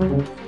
Attack!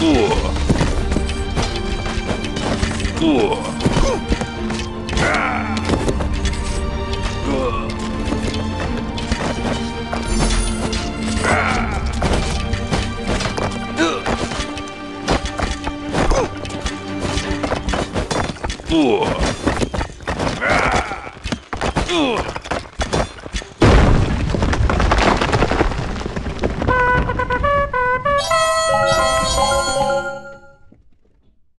Ugh!